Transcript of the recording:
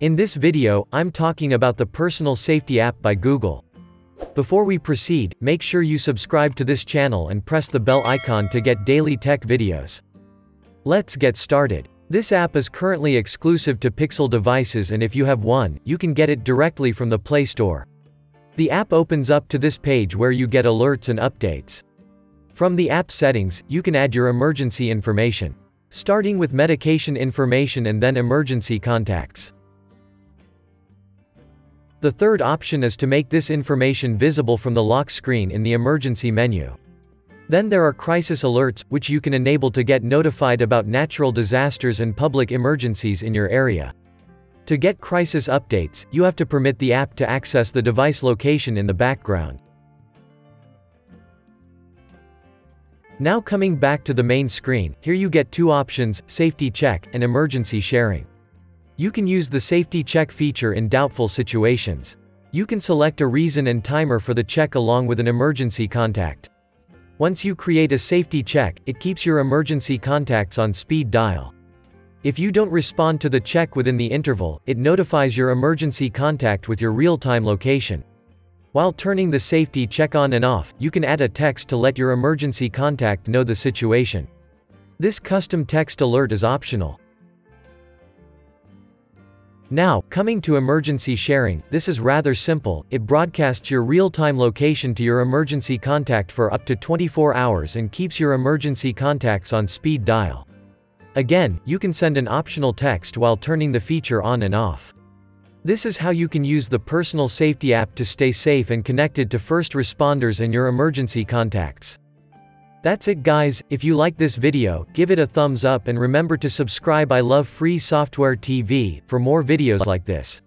In this video, I'm talking about the Personal Safety app by Google. Before we proceed, make sure you subscribe to this channel and press the bell icon to get daily tech videos. Let's get started. This app is currently exclusive to Pixel devices and if you have one, you can get it directly from the Play Store. The app opens up to this page where you get alerts and updates. From the app settings, you can add your emergency information. Starting with medication information and then emergency contacts. The third option is to make this information visible from the lock screen in the emergency menu. Then there are crisis alerts, which you can enable to get notified about natural disasters and public emergencies in your area. To get crisis updates, you have to permit the app to access the device location in the background. Now coming back to the main screen, here you get two options, Safety Check, and Emergency Sharing. You can use the Safety Check feature in doubtful situations. You can select a reason and timer for the check along with an emergency contact. Once you create a safety check, it keeps your emergency contacts on speed dial. If you don't respond to the check within the interval, it notifies your emergency contact with your real-time location. While turning the safety check on and off, you can add a text to let your emergency contact know the situation. This custom text alert is optional. Now, coming to emergency sharing, this is rather simple, it broadcasts your real-time location to your emergency contact for up to 24 hours and keeps your emergency contacts on speed dial. Again, you can send an optional text while turning the feature on and off. This is how you can use the Personal Safety app to stay safe and connected to first responders and your emergency contacts. That's it guys, if you like this video, give it a thumbs up and remember to subscribe I love free software TV, for more videos like this.